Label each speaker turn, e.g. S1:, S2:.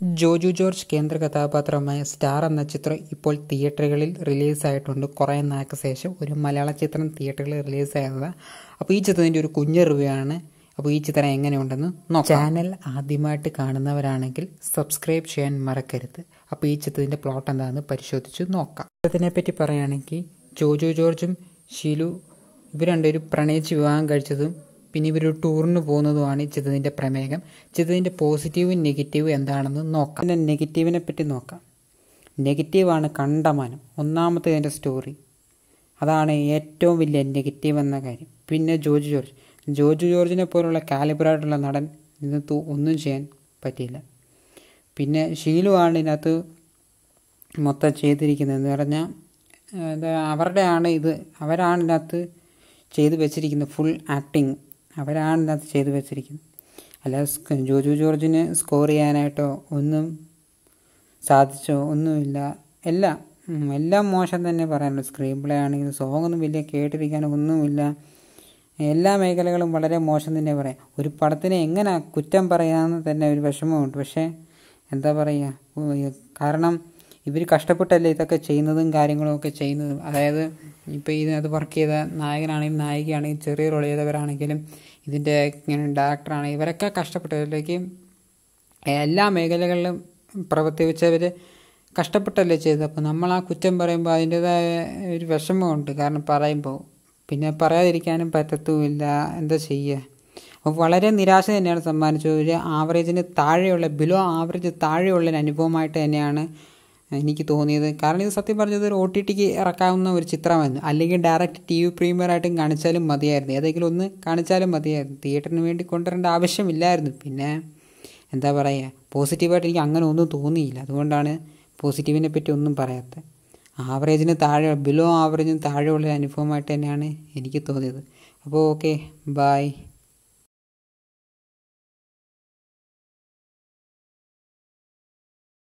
S1: Joju George കേന്ദ്ര കഥാപാത്രമായ star എന്ന ചിത്രം ഇപ്പോൾ തിയേറ്ററുകളിൽ റിലീസായിട്ടുണ്ട്. കുറേ നാൾക്ക് ശേഷം ഒരു മലയാള ചിത്രം തിയേറ്ററുകളിൽ റിലീസായത് അപ്പോൾ ഈ ചിത്രത്തിന്റെ ഒരു കുഞ്ഞ് റിവ്യൂ ആണ്. അപ്പോൾ ഈ ചിത്രം എങ്ങനെയുണ്ടെന്ന് നോക്കാം. ചാനൽ ആദ്യമായിട്ട് കാണുന്നവരാണെങ്കിൽ സബ്സ്ക്രൈബ് ചെയ്യാൻ മറക്കരുത്. അപ്പോൾ ഈ ചിത്രത്തിന്റെ പ്ലോട്ട് എന്താണെന്ന് പരിശോധിച്ച് നോക്കാം. ചിത്രത്തിനെ പറ്റി പറയുകയാണെങ്കിൽ ജോജു ജോർജും ഷിലു ഇവർ രണ്ടുപേരും പ്രണയിച്ച് വിവാഹം കഴിച്ചതും പിന്നെ ഇവരൊരു ടൂറിന് പോകുന്നതുമാണ് ചിതതിന്റെ പ്രമേയം ചിത്രത്തിന്റെ പോസിറ്റീവും നെഗറ്റീവും എന്താണെന്ന് നോക്കാം. പിന്നെ നെഗറ്റീവിനെ പറ്റി നോക്കാം. നെഗറ്റീവാണ് കണ്ടമാനം. ഒന്നാമത്തെ ഇതിന്റെ സ്റ്റോറി അതാണ് ഏറ്റവും വലിയ നെഗറ്റീവ് എന്ന കാര്യം. പിന്നെ ജോർജ് ജോർജ്. ജോജു ജോർജിനെ പോലുള്ള കാലിബറായിട്ടുള്ള നടൻ ഇതിനകത്ത് ഒന്നും ചെയ്യാൻ പറ്റിയില്ല. പിന്നെ ഷീലുവാണ് ഇതിനകത്ത് മൊത്തം ചെയ്തിരിക്കുന്നത്. എന്ന് പറഞ്ഞാൽ അവരുടെയാണ് ഇത് അവരാണ് ഇതിനകത്ത് ചെയ്തു വെച്ചിരിക്കുന്നത് ഫുൾ ആക്ടിങ് അവരാണ് ഇതിനകത്ത് ചെയ്തു വെച്ചിരിക്കുന്നത്. അല്ല ജോജു ജോർജിന് സ്കോർ ചെയ്യാനായിട്ടോ ഒന്നും സാധിച്ചോ ഒന്നുമില്ല. എല്ലാം എല്ലാം മോശം തന്നെ പറയാനുള്ളൂ സ്ക്രീൻ പ്ലേ ആണെങ്കിലും സോങ് ഒന്നും വലിയ കേട്ടിരിക്കാൻ ഒന്നുമില്ല. എല്ലാ മേഖലകളും വളരെ മോശം തന്നെ പറയാം. ഒരു പടത്തിനെ എങ്ങനെ കുറ്റം പറയാമെന്ന് തന്നെ ഒരു വിഷമമുണ്ട്. പക്ഷേ എന്താ പറയുക കാരണം ഇവർ കഷ്ടപ്പെട്ടല്ലേ ഇതൊക്കെ ചെയ്യുന്നതും കാര്യങ്ങളും ഒക്കെ ചെയ്യുന്നതും. അതായത് ഇപ്പോൾ ഇതിനകത്ത് വർക്ക് ചെയ്ത നായകനാണെങ്കിലും നായികയാണെങ്കിലും ചെറിയ റോൾ ചെയ്തവരാണെങ്കിലും ഇതിന്റെ ഇങ്ങനെ ഡയറക്ടറാണ് ഇവരൊക്കെ കഷ്ടപ്പെട്ടവരിലേക്ക് എല്ലാ മേഖലകളിലും പ്രവർത്തിച്ചവർ കഷ്ടപ്പെട്ടല്ലേ ചെയ്തത്? അപ്പോൾ നമ്മൾ ആ കുറ്റം പറയുമ്പോൾ അതിന്റേതായ ഒരു വിഷമമുണ്ട്. കാരണം പറയുമ്പോൾ പിന്നെ പറയാതിരിക്കാനും പറ്റത്തുമില്ല. എന്താ ചെയ്യുക അപ്പോൾ വളരെ നിരാശ തന്നെയാണ് സമ്മാനിച്ചത്. ഒരു ആവറേജിന് താഴെയുള്ള ബിലോ ആവറേജ് താഴെയുള്ള അനുഭവമായിട്ട് തന്നെയാണ് എനിക്ക് തോന്നിയത്. കാരണം ഇത് സത്യം പറഞ്ഞത് ഒരു ഒ ടി ടിക്ക് ഇറക്കാവുന്ന ഒരു ചിത്രമായിരുന്നു. അല്ലെങ്കിൽ ഡയറക്റ്റ് ടി വി പ്രീമിയറായിട്ടും കാണിച്ചാലും മതിയായിരുന്നു. ഏതെങ്കിലും ഒന്ന് കാണിച്ചാലും മതിയായിരുന്നു. തിയേറ്ററിന് വേണ്ടി കൊണ്ടുവരേണ്ട ആവശ്യമില്ലായിരുന്നു. പിന്നെ എന്താ പറയുക പോസിറ്റീവായിട്ട് എനിക്ക് അങ്ങനെ ഒന്നും തോന്നിയില്ല. അതുകൊണ്ടാണ് പോസിറ്റീവിനെ പറ്റി ഒന്നും പറയാത്തത്. ആവറേജിന് താഴെ ബിലോ ആവറേജിന് താഴെയുള്ള അനുഭവമായിട്ട് തന്നെയാണ് എനിക്ക് തോന്നിയത്. അപ്പോൾ ഓക്കെ ബായ്